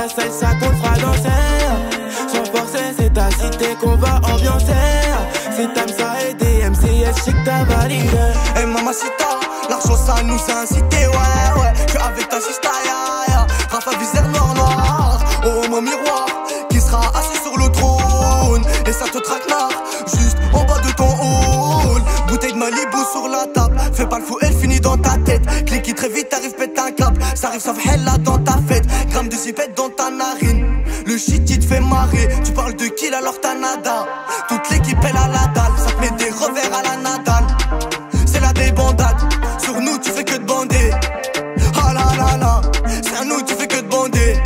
salsa qu'on fera danser. Sans forcer, c'est ta cité qu'on va ambiancer. C'est Tamsa et DMCS, chic t'as validé. Hey mamacita, l'argent ça nous a incité, ouais, ouais. Je suis avec ta sista, ya, ya. Rafa noir, noir. Oh mon miroir, qui sera assis sur le trône. Et ça te traque juste en bas de ton hall. Bouteille de Malibu sur la table. Fais pas le fou, elle finit dans ta tête. Clique très vite, t'arrives, pète un câble. Ça arrive, ça fait là dans ta fête. Gramme de zipette dans ta narine. Le shit, il te fait marrer. Tu parles de kill alors t'as nada. Toute l'équipe, elle a la dalle. Ça te met des revers à la Nadal. C'est la débandade. Sur nous, tu fais que de bander. Ah la la la. C'est à nous, tu fais que de bander.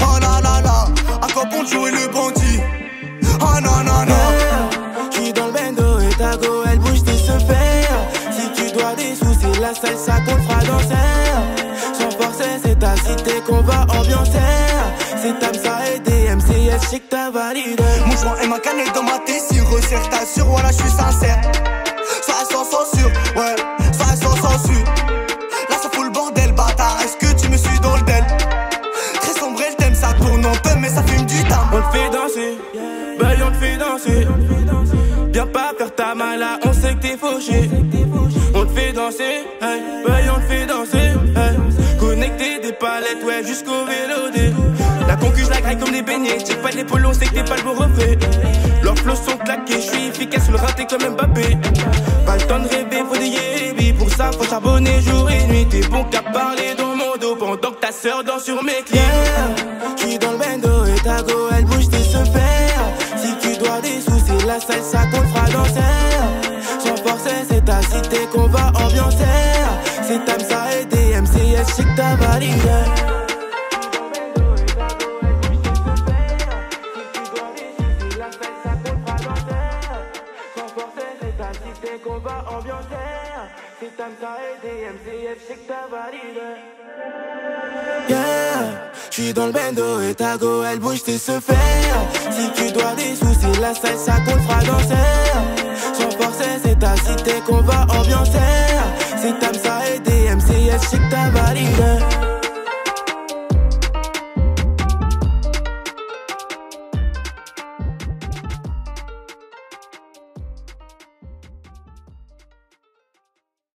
Oh la la la. À quoi bon jouer le bandit? Oh non non non. J'suis dans le bendo et ta go, elle bouge se faire. Si tu dois des sous, c'est la qu'on va ambiancer. C'est Tamsa et DMCS, chic t'as validé. Mon joint et ma canette dans ma tessure. Resserre, t'assure, voilà, je suis sincère. Sois sans censure, ouais, sois sans censure. Là, ça fout le bordel, bâtard. Est-ce que tu me suis dans le del? Très sombre, elle t'aime, ça tourne en peu, mais ça fume du tam. On te fait danser, bah on te fait danser. Viens pas faire ta mala, on sait que t'es fauché. On te fait danser, hey, bah on te fait danser. Hey. L'épaule, on sait que t'es pas le beau refait. Leurs flots sont claqués, je suis efficace sur le raté comme Mbappé. Pas le temps de rêver, faut des yébis. Pour ça, faut charbonner jour et nuit. T'es bon qu'à parler dans mon dos pendant que ta sœur danse sur mes clips. Yeah, dans le bendo et ta go, elle bouge se faire. Si tu dois des sous, c'est la salsa qu'on fera danser. Sans forcer, c'est ta cité qu'on va ambiancer. C'est Tamsa et DMCS, chic t'as validé. Qu'on va ambiancer C'est Tamsa et DMCF, c'est que t'as validé Yeah, j'suis dans le bendo et ta go, elle bouge tes se faire Si tu dois des sous, c'est la salsa qu'on fera danser. Sans forcer, c'est ta cité qu'on va ambiancer